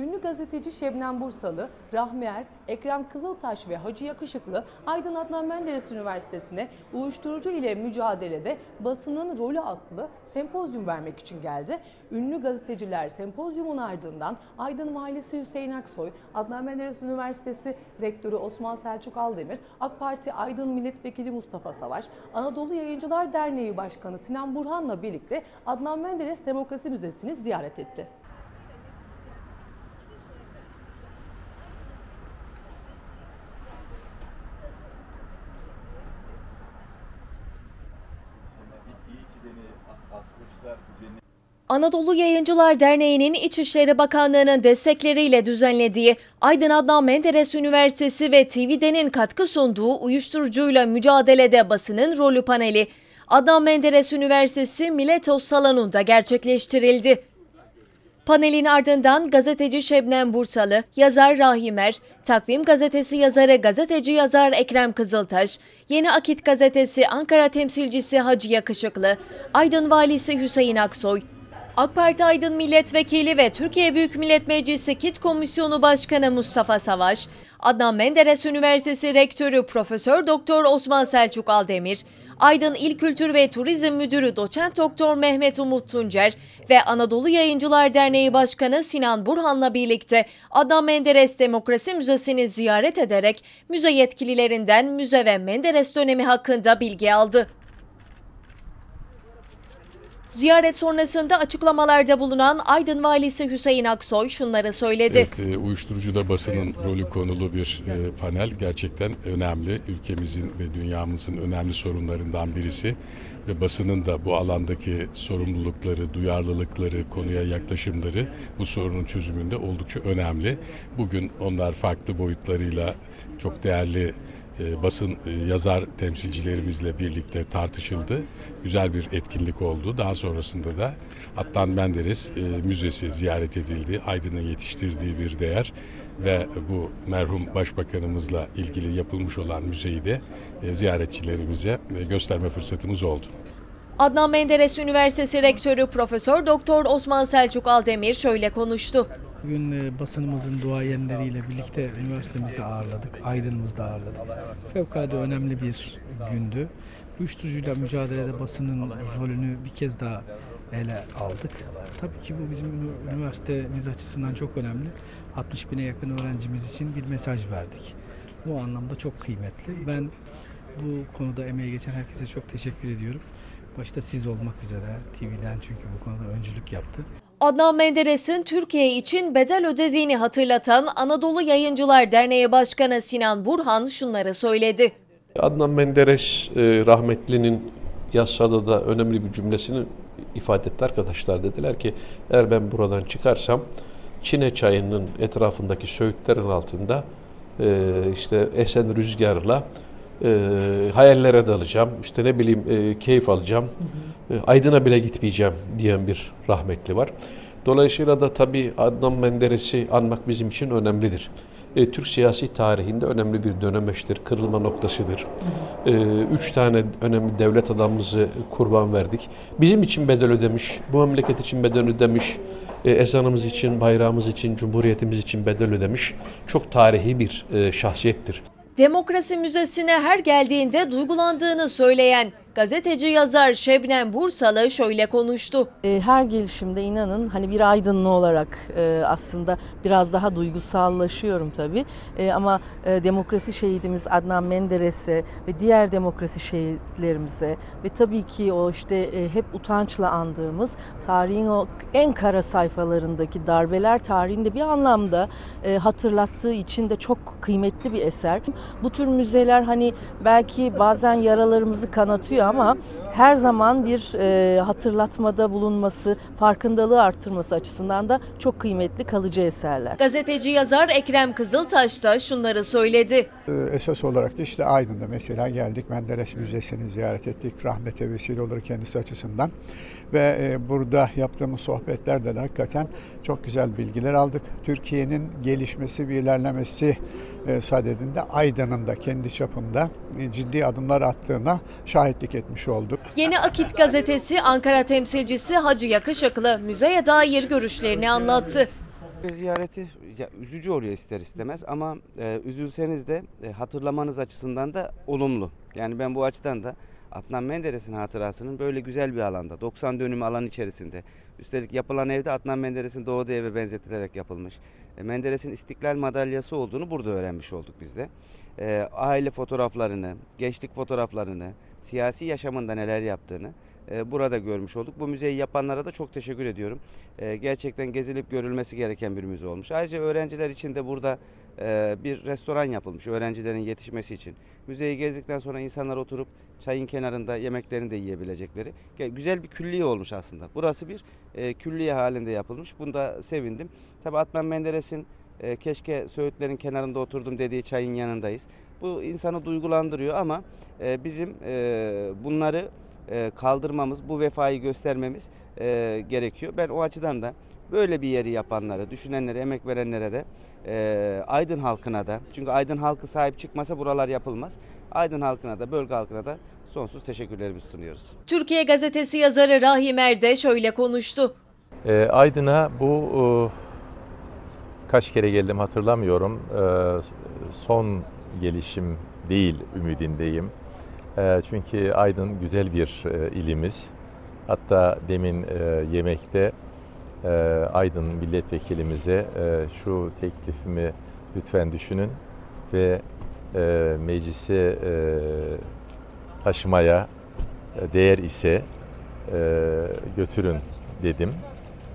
Ünlü gazeteci Şebnem Bursalı, Rahmi Er, Ekrem Kızıltaş ve Hacı Yakışıklı Aydın Adnan Menderes Üniversitesi'ne uyuşturucu ile mücadelede basının rolü adlı sempozyum vermek için geldi. Ünlü gazeteciler sempozyumun ardından Aydın Valisi Hüseyin Aksoy, Adnan Menderes Üniversitesi Rektörü Osman Selçuk Aldemir, AK Parti Aydın Milletvekili Mustafa Savaş, Anadolu Yayıncılar Derneği Başkanı Sinan Burhan'la birlikte Adnan Menderes Demokrasi Müzesi'ni ziyaret etti. Anadolu Yayıncılar Derneği'nin İçişleri Bakanlığı'nın destekleriyle düzenlediği Aydın Adnan Menderes Üniversitesi ve TV'denin katkı sunduğu uyuşturucuyla mücadelede basının rolü paneli Adnan Menderes Üniversitesi Miletos Salonu'nda gerçekleştirildi. Panelin ardından gazeteci Şebnem Bursalı, yazar Rahimer, Takvim Gazetesi yazarı gazeteci yazar Ekrem Kızıltaş, Yeni Akit Gazetesi Ankara temsilcisi Hacı Yakışıklı, Aydın Valisi Hüseyin Aksoy, AK Parti Aydın Milletvekili ve Türkiye Büyük Millet Meclisi KİT Komisyonu Başkanı Mustafa Savaş, Adnan Menderes Üniversitesi Rektörü Profesör Doktor Osman Selçuk Aldemir, Aydın İl Kültür ve Turizm Müdürü Doçent Doktor Mehmet Umut Tuncer ve Anadolu Yayıncılar Derneği Başkanı Sinan Burhan'la birlikte Adnan Menderes Demokrasi Müzesi'ni ziyaret ederek müze yetkililerinden müze ve Menderes dönemi hakkında bilgi aldı. Ziyaret sonrasında açıklamalarda bulunan Aydın Valisi Hüseyin Aksoy şunları söyledi. Evet, e, uyuşturucuda basının rolü konulu bir e, panel gerçekten önemli. Ülkemizin ve dünyamızın önemli sorunlarından birisi ve basının da bu alandaki sorumlulukları, duyarlılıkları, konuya yaklaşımları bu sorunun çözümünde oldukça önemli. Bugün onlar farklı boyutlarıyla çok değerli basın e, yazar temsilcilerimizle birlikte tartışıldı. Güzel bir etkinlik oldu. Daha sonrasında da Adnan Menderes e, Müzesi ziyaret edildi. Aydın'ın yetiştirdiği bir değer ve bu merhum başbakanımızla ilgili yapılmış olan müzeyi de e, ziyaretçilerimize e, gösterme fırsatımız oldu. Adnan Menderes Üniversitesi Rektörü Profesör Doktor Osman Selçuk Aldemir şöyle konuştu. Bugün e, basınımızın duayenleriyle birlikte üniversitemizde ağırladık, Aydın'ımızda ağırladık. Fevkalade önemli bir gündü. Uyuşturucuyla mücadelede basının rolünü bir kez daha ele aldık. Tabii ki bu bizim üniversitemiz açısından çok önemli. 60 bine yakın öğrencimiz için bir mesaj verdik. Bu anlamda çok kıymetli. Ben bu konuda emeği geçen herkese çok teşekkür ediyorum. Başta siz olmak üzere TV'den çünkü bu konuda öncülük yaptı. Adnan Menderes'in Türkiye için bedel ödediğini hatırlatan Anadolu Yayıncılar Derneği Başkanı Sinan Burhan şunları söyledi. Adnan Menderes e, rahmetlinin yazsada da önemli bir cümlesini ifade etti arkadaşlar. Dediler ki eğer ben buradan çıkarsam Çine çayının etrafındaki söğütlerin altında e, işte esen rüzgarla e, hayallere dalacağım. İşte ne bileyim e, keyif alacağım. E, Aydın'a bile gitmeyeceğim diyen bir rahmetli var. Dolayısıyla da tabii Adnan Menderes'i anmak bizim için önemlidir. E, Türk siyasi tarihinde önemli bir dönemeçtir, kırılma noktasıdır. E, üç tane önemli devlet adamımızı kurban verdik. Bizim için bedel ödemiş, bu memleket için bedel ödemiş, e, ezanımız için, bayrağımız için, cumhuriyetimiz için bedel ödemiş. Çok tarihi bir e, şahsiyettir. Demokrasi Müzesi'ne her geldiğinde duygulandığını söyleyen gazeteci yazar Şebnem Bursalı şöyle konuştu. E, her gelişimde inanın hani bir aydınlı olarak e, aslında biraz daha duygusallaşıyorum tabii. E, ama e, demokrasi şehidimiz Adnan Menderes'e ve diğer demokrasi şehitlerimize ve tabii ki o işte hep utançla andığımız tarihin o en kara sayfalarındaki darbeler tarihinde bir anlamda hatırlattığı için de çok kıymetli bir eser. Bu tür müzeler hani belki bazen yaralarımızı kanatıyor ama her zaman bir e, hatırlatmada bulunması, farkındalığı arttırması açısından da çok kıymetli kalıcı eserler. Gazeteci yazar Ekrem Kızıltaş da şunları söyledi. Ee, Esas olarak da işte Aydın'da mesela geldik Menderes Müzesi'ni ziyaret ettik. Rahmete vesile olur kendisi açısından. Ve e, burada yaptığımız sohbetlerde de hakikaten çok güzel bilgiler aldık. Türkiye'nin gelişmesi ve ilerlemesi e, sadedinde Aydın'ın da kendi çapında e, ciddi adımlar attığına şahitlik etmiş olduk. Yeni Akit gazetesi Ankara temsilcisi Hacı Yakışıklı müzeye dair görüşlerini anlattı. Ziyareti ya, üzücü oluyor ister istemez ama e, üzülseniz de e, hatırlamanız açısından da olumlu. Yani ben bu açıdan da Adnan Menderes'in hatırasının böyle güzel bir alanda 90 dönüm alan içerisinde üstelik yapılan evde Adnan Menderes'in doğduğu eve benzetilerek yapılmış. E, Menderes'in İstiklal Madalyası olduğunu burada öğrenmiş olduk biz de. E, aile fotoğraflarını, gençlik fotoğraflarını, siyasi yaşamında neler yaptığını e, burada görmüş olduk. Bu müzeyi yapanlara da çok teşekkür ediyorum. E, gerçekten gezilip görülmesi gereken bir müze olmuş. Ayrıca öğrenciler için de burada bir restoran yapılmış öğrencilerin yetişmesi için. Müzeyi gezdikten sonra insanlar oturup çayın kenarında yemeklerini de yiyebilecekleri güzel bir külliye olmuş aslında. Burası bir e, külliye halinde yapılmış. Bunda sevindim. Tabi Adnan Menderes'in e, keşke Söğütlerin kenarında oturdum dediği çayın yanındayız. Bu insanı duygulandırıyor ama e, bizim e, bunları e, kaldırmamız, bu vefayı göstermemiz e, gerekiyor. Ben o açıdan da böyle bir yeri yapanlara, düşünenlere, emek verenlere de e, Aydın halkına da çünkü Aydın halkı sahip çıkmasa buralar yapılmaz. Aydın halkına da, bölge halkına da sonsuz teşekkürlerimizi sunuyoruz. Türkiye Gazetesi yazarı Rahim Er de şöyle konuştu. E, Aydın'a bu e, kaç kere geldim hatırlamıyorum. E, son gelişim değil ümidindeyim. E, çünkü Aydın güzel bir e, ilimiz. Hatta demin e, yemekte e, Aydın milletvekilimize e, şu teklifimi lütfen düşünün ve e, meclise e, taşımaya e, değer ise e, götürün dedim.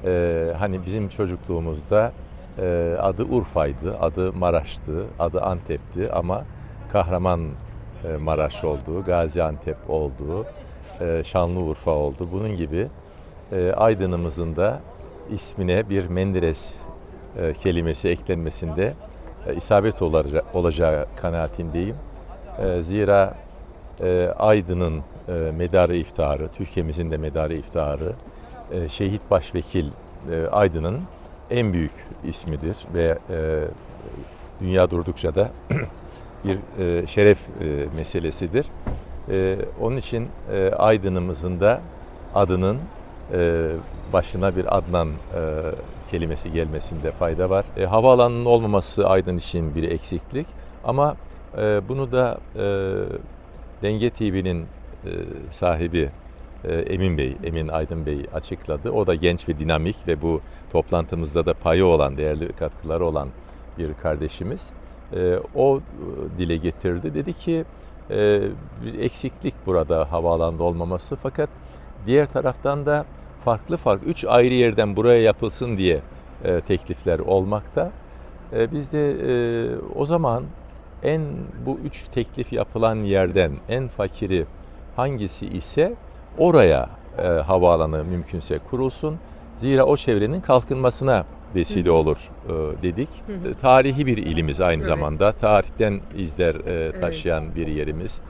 Ee, hani bizim çocukluğumuzda e, adı Urfa'ydı, adı Maraş'tı, adı Antep'ti ama Kahraman e, Maraş olduğu, Gaziantep olduğu, e, Şanlıurfa oldu. Bunun gibi e, Aydın'ımızın da ismine bir Menderes e, kelimesi eklenmesinde e, isabet olacağı, olacağı kanaatindeyim. E, zira e, Aydın'ın e, medarı iftiharı, Türkiye'mizin de medarı iftiharı, e, Şehit Başvekil e, Aydın'ın en büyük ismidir ve e, dünya durdukça da bir e, şeref e, meselesidir. E, onun için e, Aydın'ımızın da adının e, başına bir Adnan e, kelimesi gelmesinde fayda var. E, havaalanının olmaması Aydın için bir eksiklik ama e, bunu da e, Denge TV'nin e, sahibi e, Emin Bey, Emin Aydın Bey açıkladı. O da genç ve dinamik ve bu toplantımızda da payı olan, değerli katkıları olan bir kardeşimiz. E, O e, dile getirdi. Dedi ki e, bir eksiklik burada havaalanında olmaması fakat diğer taraftan da farklı farklı üç ayrı yerden buraya yapılsın diye e, teklifler olmakta. E, Biz de e, o zaman en bu üç teklif yapılan yerden en fakiri hangisi ise oraya e, havaalanı mümkünse kurulsun. Zira o çevrenin kalkınmasına vesile olur e, dedik. Tarihi bir ilimiz aynı zamanda. Tarihten izler e, taşıyan bir yerimiz.